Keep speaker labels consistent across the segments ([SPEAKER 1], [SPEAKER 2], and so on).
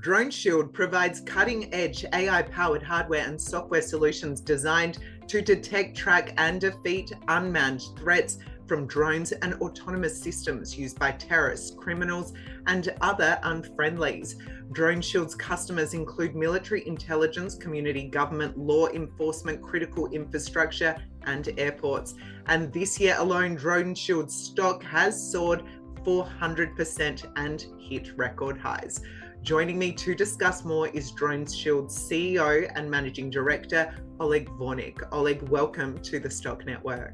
[SPEAKER 1] DroneShield provides cutting edge AI powered hardware and software solutions designed to detect, track, and defeat unmanned threats from drones and autonomous systems used by terrorists, criminals, and other unfriendlies. DroneShield's customers include military intelligence, community government, law enforcement, critical infrastructure, and airports. And this year alone, Drone DroneShield's stock has soared 400% and hit record highs. Joining me to discuss more is DroneShield's CEO and Managing Director, Oleg Vornik. Oleg, welcome to the Stock Network.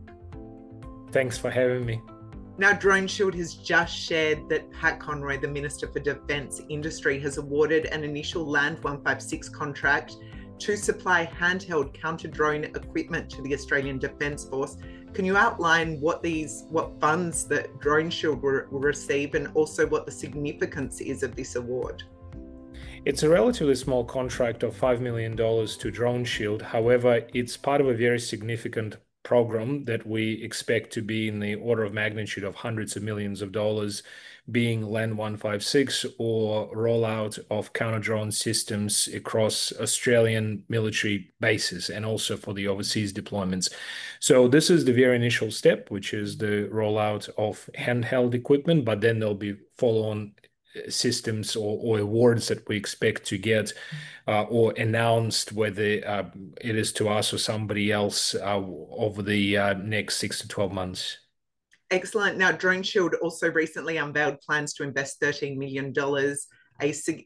[SPEAKER 2] Thanks for having me.
[SPEAKER 1] Now, DroneShield has just shared that Pat Conroy, the Minister for Defence Industry, has awarded an initial Land 156 contract to supply handheld counter drone equipment to the Australian Defence Force. Can you outline what these, what funds that DroneShield will, will receive, and also what the significance is of this award?
[SPEAKER 2] It's a relatively small contract of $5 million to Drone Shield. However, it's part of a very significant program that we expect to be in the order of magnitude of hundreds of millions of dollars, being LAND 156 or rollout of counter drone systems across Australian military bases and also for the overseas deployments. So, this is the very initial step, which is the rollout of handheld equipment, but then there'll be follow on systems or, or, awards that we expect to get uh, or announced whether uh, it is to us or somebody else uh, over the uh, next six to 12 months.
[SPEAKER 1] Excellent. Now, DroneShield also recently unveiled plans to invest $13 million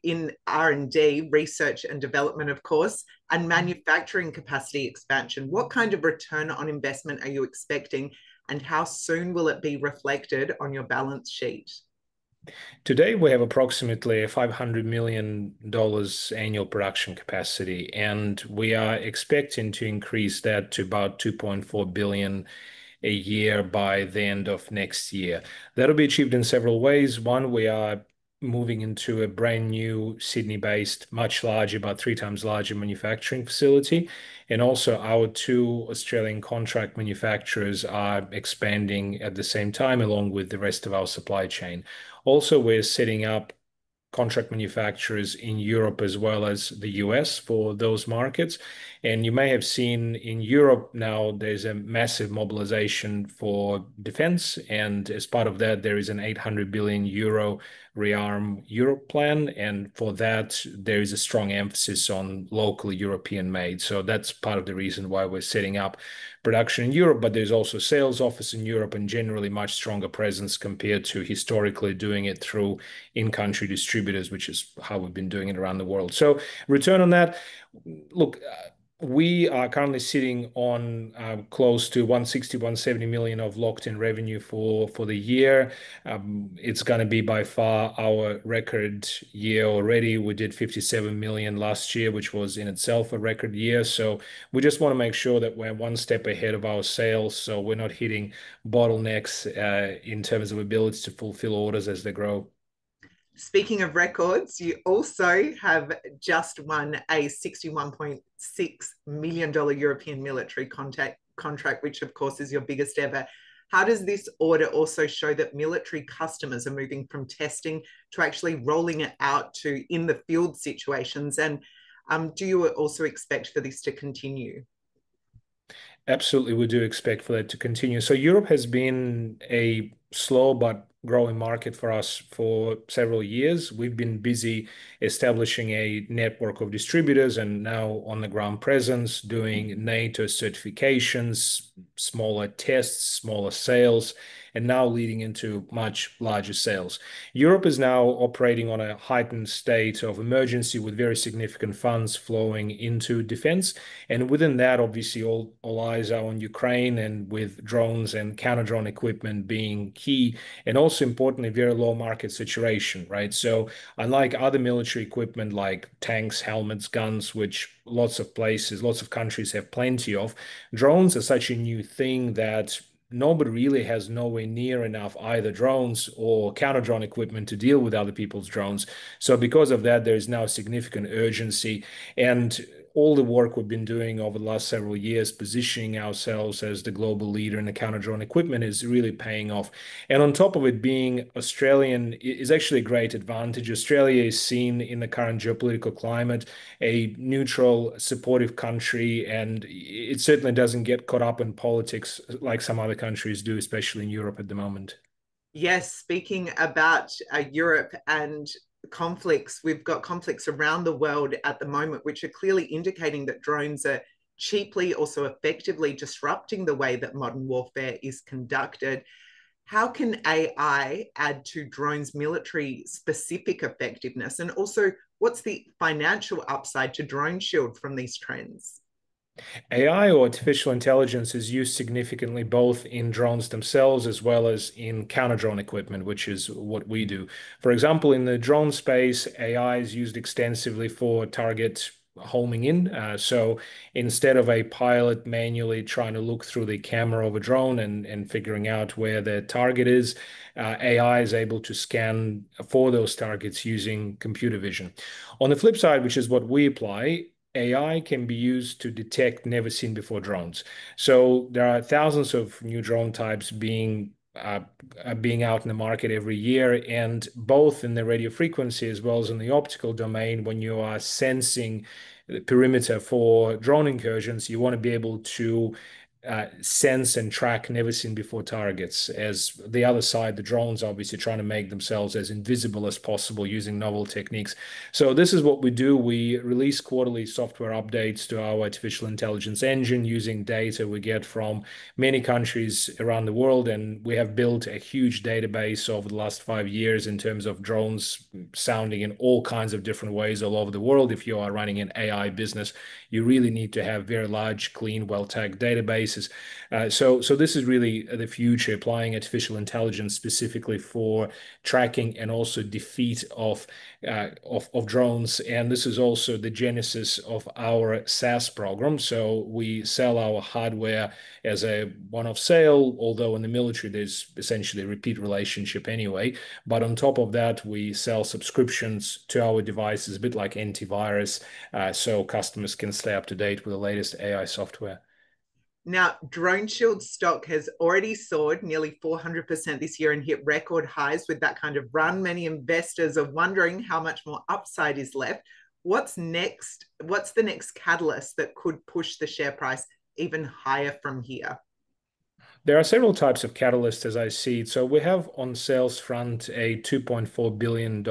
[SPEAKER 1] in R&D, research and development, of course, and manufacturing capacity expansion. What kind of return on investment are you expecting and how soon will it be reflected on your balance sheet?
[SPEAKER 2] Today, we have approximately $500 million annual production capacity, and we are expecting to increase that to about 2.4 billion a year by the end of next year. That'll be achieved in several ways. One, we are moving into a brand new Sydney-based, much larger, about three times larger manufacturing facility. And also our two Australian contract manufacturers are expanding at the same time, along with the rest of our supply chain. Also, we're setting up contract manufacturers in Europe as well as the US for those markets. And you may have seen in Europe now there's a massive mobilization for defense. And as part of that, there is an 800 billion euro rearm Europe plan. And for that, there is a strong emphasis on local European made. So that's part of the reason why we're setting up production in Europe, but there's also sales office in Europe and generally much stronger presence compared to historically doing it through in-country distributors, which is how we've been doing it around the world. So return on that, look, we are currently sitting on um, close to 160 170 million of locked-in revenue for the year. Um, it's going to be by far our record year already. We did 57 million last year, which was in itself a record year. So we just want to make sure that we're one step ahead of our sales, so we're not hitting bottlenecks uh, in terms of ability to fulfill orders as they grow.
[SPEAKER 1] Speaking of records, you also have just won a $61.6 million European military contact, contract, which of course is your biggest ever. How does this order also show that military customers are moving from testing to actually rolling it out to in the field situations? And um, do you also expect for this to continue?
[SPEAKER 2] Absolutely, we do expect for that to continue. So Europe has been a slow but growing market for us for several years. We've been busy establishing a network of distributors and now on the ground presence, doing mm-hmm. NATO certifications, smaller tests, smaller sales, and now leading into much larger sales. Europe is now operating on a heightened state of emergency with very significant funds flowing into defense. And within that, obviously, all, eyes are on Ukraine and with drones and counter drone equipment being key. And also, importantly, very low market saturation, right? So, unlike other military equipment like tanks, helmets, guns, which lots of places, lots of countries have plenty of, drones are such a new thing that nobody really has nowhere near enough either drones or counter drone equipment to deal with other people's drones. So because of that, there is now significant urgency. And all the work we've been doing over the last several years, positioning ourselves as the global leader in the counter drone equipment, is really paying off. And on top of it, being Australian is actually a great advantage. Australia is seen in the current geopolitical climate a neutral, supportive country, and it certainly doesn't get caught up in politics like some other countries do, especially in Europe at the moment.
[SPEAKER 1] Yes, speaking about uh, Europe and conflicts, we've got conflicts around the world at the moment, which are clearly indicating that drones are cheaply, also effectively disrupting the way that modern warfare is conducted. How can AI add to drones' military specific effectiveness? And also, what's the financial upside to Drone Shield from these trends?
[SPEAKER 2] AI or artificial intelligence is used significantly both in drones themselves as well as in counter drone equipment, which is what we do. For example, in the drone space, AI is used extensively for target homing in. Uh, so instead of a pilot manually trying to look through the camera of a drone and, and figuring out where the target is, uh, AI is able to scan for those targets using computer vision. On the flip side, which is what we apply, AI can be used to detect never seen before drones. So there are thousands of new drone types being uh, uh, being out in the market every year, and both in the radio frequency as well as in the optical domain, when you are sensing the perimeter for drone incursions, you want to be able to uh, sense and track never seen before targets. As the other side, the drones obviously trying to make themselves as invisible as possible using novel techniques. So this is what we do. We release quarterly software updates to our artificial intelligence engine using data we get from many countries around the world, and we have built a huge database over the last five years in terms of drones sounding in all kinds of different ways all over the world. If you are running an AI business, you really need to have very large, clean, well-tagged database uh, so, so this is really the future, applying artificial intelligence specifically for tracking and also defeat of uh, of, of drones. And this is also the genesis of our SaaS program. So we sell our hardware as a one-off sale, although in the military there's essentially a repeat relationship anyway. But on top of that, we sell subscriptions to our devices, a bit like antivirus, uh, so customers can stay up to date with the latest AI software.
[SPEAKER 1] Now, Drone Shield stock has already soared nearly 400% this year and hit record highs with that kind of run. Many investors are wondering how much more upside is left. What's next? What's the next catalyst that could push the share price even higher from here?
[SPEAKER 2] There are several types of catalysts as I see it. So we have on sales front a $2.4 billion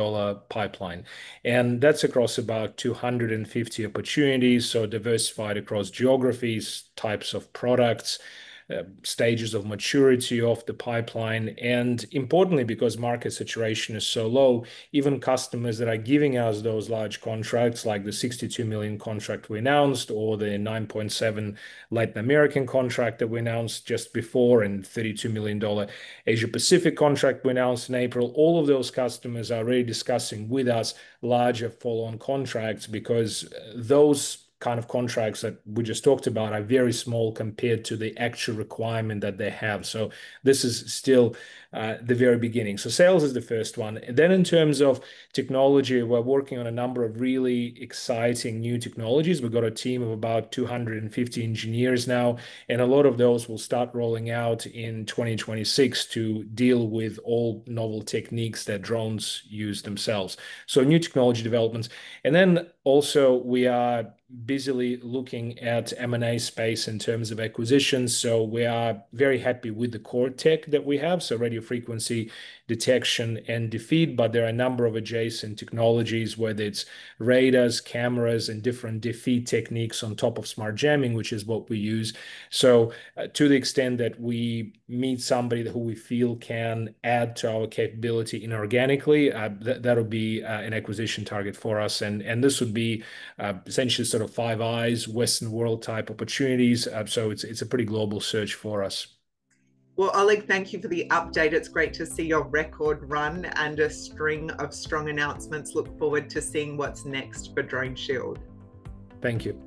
[SPEAKER 2] pipeline, and that's across about 250 opportunities, so diversified across geographies, types of products, Um, stages of maturity of the pipeline. And importantly, because market saturation is so low, even customers that are giving us those large contracts, like the 62 million contract we announced or the 9.7 Latin American contract that we announced just before and $32 million Asia Pacific contract we announced in April, all of those customers are already discussing with us larger follow-on contracts because uh, those kind of contracts that we just talked about are very small compared to the actual requirement that they have. So this is still uh, the very beginning. So sales is the first one. Then in terms of technology, we're working on a number of really exciting new technologies. We've got a team of about 250 engineers now, and a lot of those will start rolling out in 2026 to deal with all novel techniques that drones use themselves. So new technology developments. And then also we are busily looking at M&A space in terms of acquisitions. So we are very happy with the core tech that we have, so radio frequency detection and defeat, but there are a number of adjacent technologies, whether it's radars, cameras, and different defeat techniques on top of smart jamming, which is what we use. So uh, to the extent that we meet somebody who we feel can add to our capability inorganically, uh, that'll be uh, an acquisition target for us. And, and this would be uh, essentially sort of five eyes, Western world type opportunities. Uh, so it's, it's a pretty global search for us.
[SPEAKER 1] Well, Oleg, thank you for the update. It's great to see your record run and a string of strong announcements. Look forward to seeing what's next for Drone Shield.
[SPEAKER 2] Thank you.